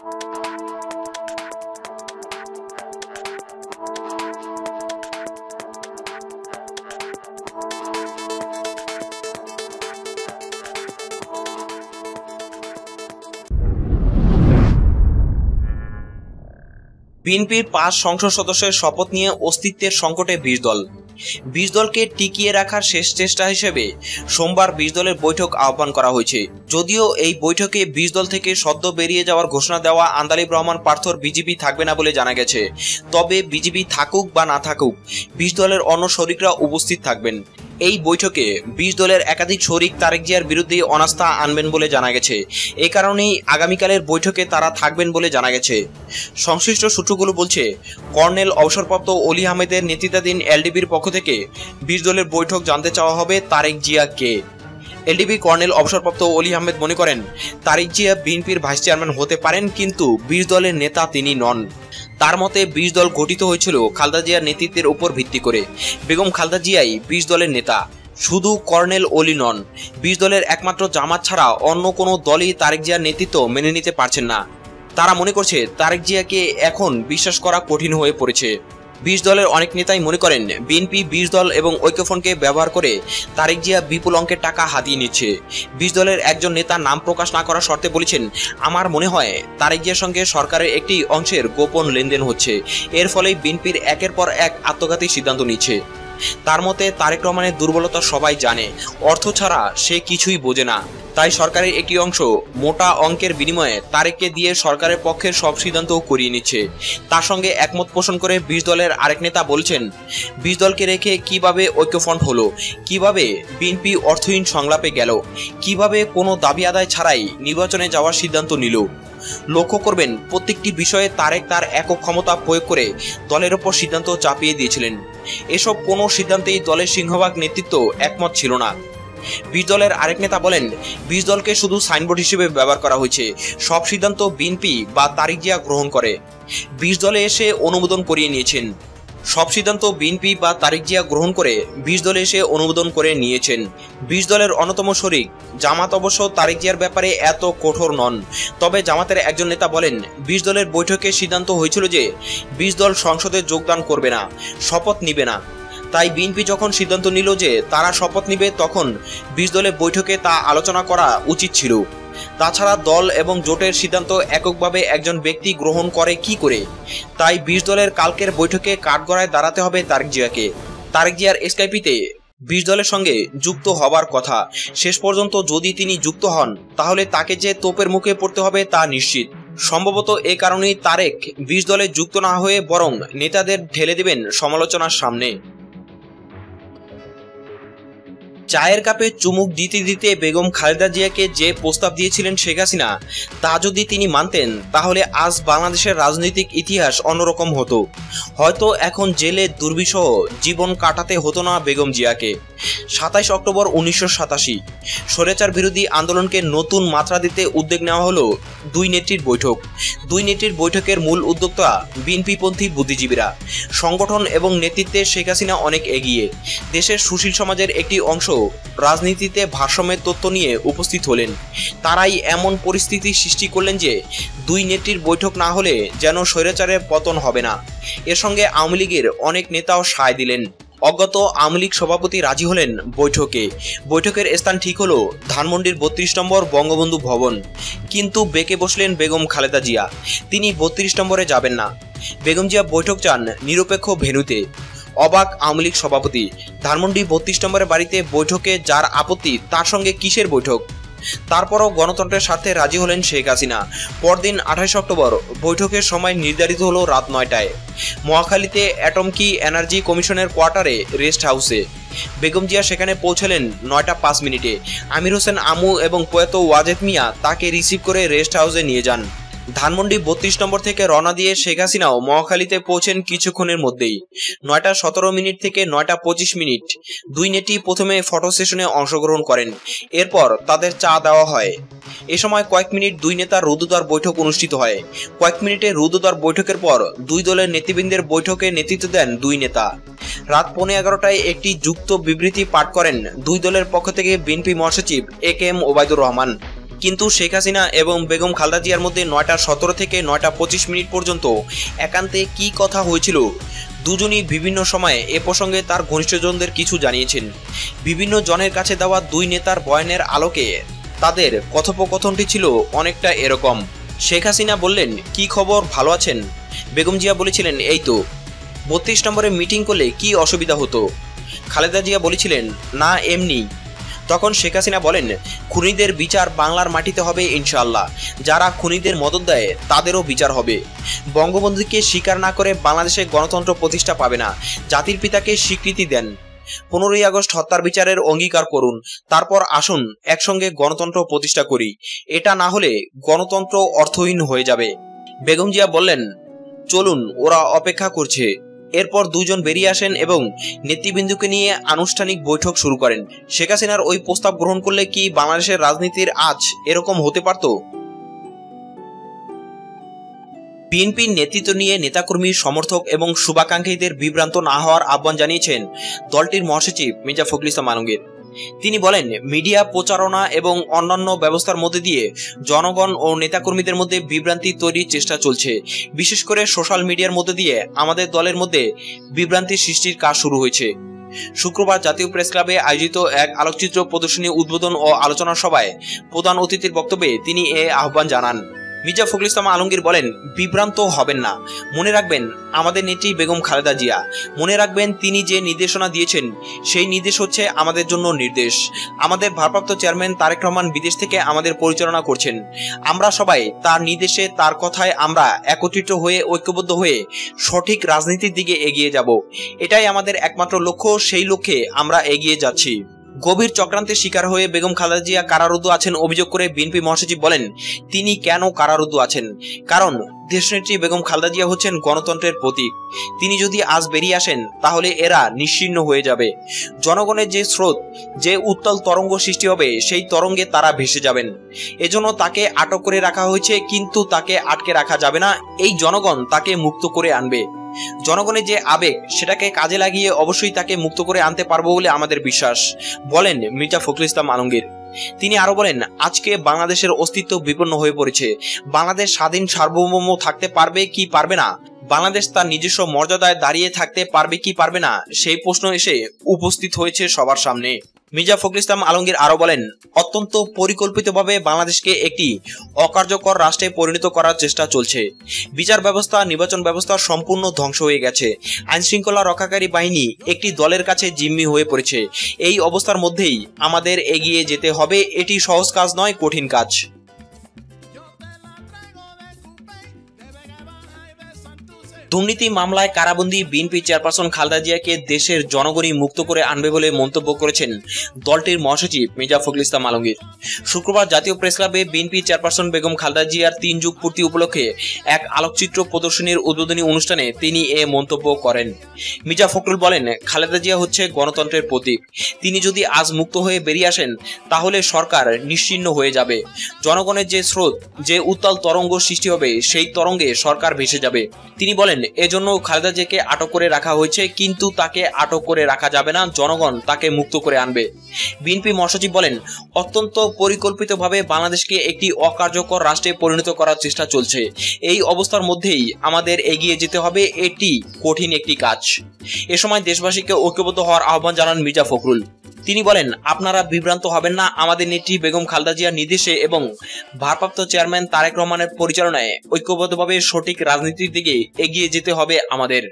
বিএনপির পাঁচ সংসদ সদস্যের শপথ নিয়ে অস্তিত্বের সংকটে বিশ দল। বিশ দলকে টিকিয়ে রাখার শেষ চেষ্টা হিসেবে সোমবার বিশ দলের বৈঠক আহ্বান করা হয়েছে। যদিও এই বৈঠকে বিশ দল থেকে সদ্য বেরিয়ে যাওয়ার ঘোষণা দেওয়া আন্দালিব রহমান পার্থর বিজেপি থাকবে না বলে জানা গেছে। তবে বিজেপি থাকুক বা না থাকুক, বিশ দলের অন্য শরিকরা উপস্থিত থাকবেন। এই বৈঠকে বিশ দলের একাধিক শরিক তারেক জিয়ার বিরুদ্ধে অনাস্থা আনবেন বলে জানা গেছে। এ কারণেই আগামীকালের বৈঠকে তারা থাকবেন বলে জানা গেছে। সংশ্লিষ্ট সূত্রগুলো বলছে, কর্নেল অবসরপ্রাপ্ত অলি আহমেদের নেতৃত্বাধীন এলডিবির পক্ষ থেকে বিশ দলের বৈঠক জানতে চাওয়া হবে তারেক জিয়া কে এলডিবি কর্নেল অবসরপ্রাপ্ত অলি আহমেদ মনে করেন, তারেক জিয়া বিএনপির ভাইস চেয়ারম্যান হতে পারেন, কিন্তু বিশ দলের নেতা তিনি নন। তার মতে বিশ দল গঠিত হয়েছিল খালদা জিয়ার নেতৃত্বের উপর ভিত্তি করে। বেগম খালদা জিয়াই বিশ দলের নেতা। শুধু কর্নেল ওলি নন, বিশ দলের একমাত্র জামাত ছাড়া অন্য কোনো দলই তারেক জিয়ার নেতৃত্ব মেনে নিতে পারছেন না। তারা মনে করছে তারেক জিয়াকে এখন বিশ্বাস করা কঠিন হয়ে পড়েছে। বিশ দলের অনেক নেতাই মনে করেন, বিএনপি বিশ দল এবং ঐক্যফ্রন্টকে ব্যবহার করে তারেক জিয়া বিপুল অঙ্কের টাকা হাতিয়ে নিচ্ছে। বিশ দলের একজন নেতা নাম প্রকাশ না করার শর্তে বলেছেন, আমার মনে হয় তারেক জিয়ার সঙ্গে সরকারের একটি অংশের গোপন লেনদেন হচ্ছে। এর ফলেই বিএনপির একের পর এক আত্মঘাতী সিদ্ধান্ত নিচ্ছে। তার মতে, তারেক রহমানের দুর্বলতা সবাই জানে, অর্থ ছাড়া সে কিছুই বোঝে না। তাই সরকারের একটি অংশ মোটা অঙ্কের বিনিময়ে তারেককে দিয়ে সরকারের পক্ষের সব সিদ্ধান্ত করিয়ে নিচ্ছে। তার সঙ্গে একমত পোষণ করে বিশ দলের আরেক নেতা বলছেন, বিশ দলকে রেখে কীভাবে ঐক্যফ্রন্ট হলো, কীভাবে বিএনপি অর্থহীন সংলাপে গেল, কীভাবে কোনো দাবি আদায় ছাড়াই নির্বাচনে যাওয়ার সিদ্ধান্ত নিল। লক্ষ্য করবেন, প্রত্যেকটি বিষয়ে তারেক তার একক ক্ষমতা প্রয়োগ করে দলের ওপর সিদ্ধান্ত চাপিয়ে দিয়েছিলেন। এসব কোনো সিদ্ধান্তেই দলের সিংহভাগ নেতৃত্ব একমত ছিল না। বিশ দলের আরেক নেতা বলেন, বিশ দলকে শুধু সাইনবোর্ড হিসেবে ব্যবহার করা হয়েছে। সব সিদ্ধান্ত বিএনপি বা তারিক জিয়া গ্রহণ করে। বিশ দলে এসে অনুমোদন করিয়ে নিয়েছেন। সব সিদ্ধান্ত বিএনপি বা তারিক জিয়া গ্রহণ করে বিশ দলে এসে অনুমোদন করে নিয়েছেন। বিশ দলের অন্যতম শরিক, জামাত অবশ্য তারিক জিয়ার ব্যাপারে এত কঠোর নন। তবে জামাতের একজন নেতা বলেন, বিশ দলের বৈঠকে সিদ্ধান্ত হয়েছিল যে বিশ দল সংসদে যোগদান করবে না, শপথ নিবে না। তাই বিএনপি যখন সিদ্ধান্ত নিল যে তারা শপথ নিবে, তখন বিশ দলের বৈঠকে তা আলোচনা করা উচিত ছিল। তাছাড়া দল এবং জোটের সিদ্ধান্ত এককভাবে একজন ব্যক্তি গ্রহণ করে কি করে? তাই বিশ দলের কালকের বৈঠকে কাঠগড়ায় দাঁড়াতে হবে তারেক জিয়াকে। তারেক জিয়ার এসকাইপিতে বিশ দলের সঙ্গে যুক্ত হবার কথা। শেষ পর্যন্ত যদি তিনি যুক্ত হন, তাহলে তাকে যে তোপের মুখে পড়তে হবে তা নিশ্চিত। সম্ভবত এ কারণেই তারেক বিশ দলে যুক্ত না হয়ে বরং নেতাদের ঢেলে দেবেন সমালোচনার সামনে। চায়ের কাপে চুমুক দিতে দিতে বেগম খালেদা জিয়াকে যে প্রস্তাব দিয়েছিলেন শেখ হাসিনা, তা যদি তিনি মানতেন, তাহলে আজ বাংলাদেশের রাজনৈতিক ইতিহাস অন্যরকম হতো। হয়তো এখন জেলে দুর্বিষহ জীবন কাটাতে হতো না বেগম জিয়াকে। সাতাইশ অক্টোবর উনিশশো সাতাশি বিরোধী আন্দোলনকে নতুন মাত্রা দিতে উদ্যোগ নেওয়া হলো দুই নেত্রীর বৈঠক। দুই নেত্রীর বৈঠকের মূল উদ্যোক্তা বিএনপিপন্থী বুদ্ধিজীবীরা। সংগঠন এবং নেতৃত্বে শেখ হাসিনা অনেক এগিয়ে। দেশের সুশীল সমাজের একটি অংশ রাজনীতিতে ভারসাম্যের তথ্য নিয়ে উপস্থিত হলেন। তারাই এমন পরিস্থিতি সৃষ্টি করলেন যে, দুই নেত্রীর বৈঠক না হলে যেন স্বৈরাচারের পতন হবে না। এর সঙ্গে আওয়ামী লীগের অনেক নেতাও সায় দিলেন। অজ্ঞাত আওয়ামী লীগ সভাপতি রাজি হলেন বৈঠকে। বৈঠকের স্থান ঠিক হলো ধানমন্ডির বত্রিশ নম্বর বঙ্গবন্ধু ভবন। কিন্তু বেঁকে বসলেন বেগম খালেদা জিয়া। তিনি বত্রিশ নম্বরে যাবেন না। বেগম জিয়া বৈঠক চান নিরপেক্ষ ভেনুতে অবাক আওয়ামী লীগ সভাপতি। ধানমন্ডি বত্রিশ নম্বরের বাড়িতে বৈঠকে যার আপত্তি, তার সঙ্গে কিসের বৈঠক? তারপরও গণতন্ত্রের স্বার্থে রাজি হলেন শেখ হাসিনা। পরদিন আঠাশ অক্টোবর বৈঠকের সময় নির্ধারিত হলো রাত নয়টায়। মহাখালীতে অ্যাটমকি এনার্জি কমিশনের কোয়ার্টারে রেস্ট হাউসে? বেগম জিয়া সেখানে পৌঁছলেন নয়টা পাঁচ মিনিটে। আমির হোসেন আমু এবং প্রয়াত ওয়াজেদ মিয়া তাকে রিসিভ করে রেস্ট হাউসে নিয়ে যান। ধানমন্ডি বত্রিশ নম্বর থেকে রওনা দিয়ে শেখ হাসিনাও মহাখালীতে পৌঁছেন কিছুক্ষণের মধ্যেই। নয়টা সতেরো মিনিট থেকে নয়টা পঁচিশ মিনিট। দুই নেটি প্রথমে ফটো সেশনে অংশগ্রহণ করেন। এরপর তাদের চা দেওয়া হয়। এ সময় কয়েক মিনিট দুই নেতার রুদুদার বৈঠক অনুষ্ঠিত হয়। কয়েক মিনিটে রুদুদার বৈঠকের পর দুই দলের নেতৃবৃন্দের বৈঠকে নেতৃত্ব দেন দুই নেতা। রাত পৌনে এগারোটায় একটি যুক্ত বিবৃতি পাঠ করেন দুই দলের পক্ষ থেকে বিএনপি মহাসচিব A K M Obaidur Rahman. কিন্তু শেখ হাসিনা এবং বেগম খালদা জিয়ার মধ্যে নয়টা সতেরো থেকে নয়টা পঁচিশ মিনিট পর্যন্ত একান্তে কি কথা হয়েছিল, দুজনই বিভিন্ন সময়ে এ প্রসঙ্গে তার ঘনিষ্ঠজনদের কিছু জানিয়েছেন। বিভিন্ন জনের কাছে দেওয়া দুই নেতার বয়ানের আলোকে তাদের কথোপকথনটি ছিল অনেকটা এরকম। শেখ হাসিনা বললেন, কি খবর? ভালো আছেন? বেগম জিয়া বলেছিলেন, এই তো। বত্রিশ নম্বরে মিটিং করলে কি অসুবিধা হতো? খালেদা জিয়া বলেছিলেন, না, এমনি। তখন শেখ হাসিনা বলেন, খুনিদের বিচার বাংলার মাটিতে হবে ইনশাল্লাহ যারা খুনিদের মদত দেয়, তাদেরও বিচার হবে। বঙ্গবন্ধুকে স্বীকার না করে বাংলাদেশে গণতন্ত্র প্রতিষ্ঠা পাবে না। জাতির পিতাকে স্বীকৃতি দেন। পনেরোই আগস্ট হত্যার বিচারের অঙ্গীকার করুন। তারপর আসুন, একসঙ্গে গণতন্ত্র প্রতিষ্ঠা করি। এটা না হলে গণতন্ত্র অর্থহীন হয়ে যাবে। বেগম জিয়া বললেন, চলুন, ওরা অপেক্ষা করছে। এরপর দুজন বেরিয়ে আসেন এবং নেতৃবৃন্দুকে নিয়ে আনুষ্ঠানিক বৈঠক শুরু করেন। শেখ হাসিনার ওই প্রস্তাব গ্রহণ করলে কি বাংলাদেশের রাজনীতির আজ এরকম হতে পারত? বিএনপির নেতৃত্ব নিয়ে নেতাকর্মী, সমর্থক এবং শুভাকাঙ্ক্ষীদের বিভ্রান্ত না হওয়ার আহ্বান জানিয়েছেন দলটির মহাসচিব মির্জা ফখরুল ইসলাম আলমগীর। তিনি বলেন, মিডিয়া, প্রচারণা এবং অন্যান্য ব্যবস্থার মধ্যে দিয়ে জনগণ ও নেতাকর্মীদের মধ্যে বিভ্রান্তি তৈরির চেষ্টা চলছে। বিশেষ করে সোশ্যাল মিডিয়ার মধ্যে দিয়ে আমাদের দলের মধ্যে বিভ্রান্তি সৃষ্টির কাজ শুরু হয়েছে। শুক্রবার জাতীয় প্রেস ক্লাবে আয়োজিত এক আলোকচিত্র প্রদর্শনী উদ্বোধন ও আলোচনা সভায় প্রধান অতিথির বক্তব্যে তিনি এ আহ্বান জানান। মির্জা ফখরুল ইসলাম আলমগীর বলেন, বিভ্রান্ত হবেন না। মনে রাখবেন, আমাদের নেত্রী বেগম খালেদা জিয়া। মনে রাখবেন, তিনি যে নির্দেশনা দিয়েছেন, সেই নির্দেশ হচ্ছে আমাদের জন্য নির্দেশ। আমাদের ভারপ্রাপ্ত চেয়ারম্যান তারেক রহমান বিদেশ থেকে আমাদের পরিচালনা করছেন। আমরা সবাই তার নির্দেশে, তার কথায় আমরা একত্রিত হয়ে, ঐক্যবদ্ধ হয়ে সঠিক রাজনীতির দিকে এগিয়ে যাব। এটাই আমাদের একমাত্র লক্ষ্য, সেই লক্ষ্যে আমরা এগিয়ে যাচ্ছি। গভীর চক্রান্তের শিকার হয়ে বেগম খালেদা জিয়া কারারুদ্ধ আছেন অভিযোগ করে বিএনপি মহাসচিব বলেন, তিনি কেন কারারুদ্ধ আছেন? কারণ দেশনেত্রী বেগম খালেদা জিয়া হচ্ছেন গণতন্ত্রের প্রতীক। তিনি যদি আজ বেরিয়ে আসেন, তাহলে এরা নিশ্চিন্ন হয়ে যাবে। জনগণের যে স্রোত, যে উত্তাল তরঙ্গ সৃষ্টি হবে, সেই তরঙ্গে তারা ভেসে যাবেন। এজন্য তাকে আটক করে রাখা হয়েছে, কিন্তু তাকে আটকে রাখা যাবে না। এই জনগণ তাকে মুক্ত করে আনবে। জনগণের যে আবেগ, সেটাকে কাজে লাগিয়ে অবশ্যই তাকে মুক্ত করে আনতে পারব বলে আমাদের বিশ্বাস, বলেন মির্জা ফখরুল ইসলাম আলমগীর। তিনি আরও বলেন, আজকে বাংলাদেশের অস্তিত্ব বিপন্ন হয়ে পড়েছে। বাংলাদেশ স্বাধীন সার্বভৌম থাকতে পারবে কি পারবে না? বাংলাদেশ তার নিজস্ব মর্যাদায় দাঁড়িয়ে থাকতে পারবে কি পারবে না? সেই প্রশ্ন এসে উপস্থিত হয়েছে সবার সামনে। মির্জা ফখরুল ইসলাম আলমগীর আরও বলেন, অত্যন্ত পরিকল্পিতভাবে বাংলাদেশকে একটি অকার্যকর রাষ্ট্রে পরিণত করার চেষ্টা চলছে। বিচার ব্যবস্থা, নির্বাচন ব্যবস্থা সম্পূর্ণ ধ্বংস হয়ে গেছে। আইন শৃঙ্খলা রক্ষাকারী বাহিনী একটি দলের কাছে জিম্মি হয়ে পড়েছে। এই অবস্থার মধ্যেই আমাদের এগিয়ে যেতে হবে, এটি সহজ কাজ নয়, কঠিন কাজ। দুর্নীতি মামলায় কারাবন্দি বিএনপি চেয়ারপারসন খালেদা জিয়াকে দেশের জনগণই মুক্ত করে আনবে বলে মন্তব্য করেছেন দলটির মহাসচিব মির্জা ফখরুল ইসলাম আলমগীর। শুক্রবার জাতীয় প্রেস ক্লাবে বিএনপি চেয়ারপারসন বেগম খালেদা জিয়ার তিন যুগ পূর্তি উপলক্ষে এক আলোকচিত্র প্রদর্শনীর উদ্বোধনী অনুষ্ঠানে তিনি এ মন্তব্য করেন। মির্জা ফখরুল বলেন, খালেদা জিয়া হচ্ছে গণতন্ত্রের প্রতীক। তিনি যদি আজ মুক্ত হয়ে বেরিয়ে আসেন, তাহলে সরকার নিশ্চিন্ন হয়ে যাবে। জনগণের যে স্রোত, যে উত্তাল তরঙ্গ সৃষ্টি হবে, সেই তরঙ্গে সরকার ভেসে যাবে। তিনি বলেন এজন্য খালেদা জিয়াকে আটক করে রাখা হয়েছে, কিন্তু তাকে আটক করে রাখা যাবে না, জনগণ তাকে মুক্ত করে আনবে। বিএনপি মহাসচিব বলেন, অত্যন্ত পরিকল্পিতভাবে বাংলাদেশকে একটি অকার্যকর রাষ্ট্রে পরিণত করার চেষ্টা চলছে। এই অবস্থার মধ্যেই আমাদের এগিয়ে যেতে হবে, এটি কঠিন একটি কাজ। এ সময় দেশবাসীকে ঐক্যবদ্ধ হওয়ার আহ্বান জানান মির্জা ফখরুল। তিনি বলেন, আপনারা বিভ্রান্ত হবেন না। আমাদের নেত্রী বেগম খালদা জিয়ার নির্দেশে এবং ভারপ্রাপ্ত চেয়ারম্যান তারেক রহমানের পরিচালনায় ঐক্যবদ্ধভাবে সঠিক রাজনীতির দিকে এগিয়ে যেতে হবে আমাদের।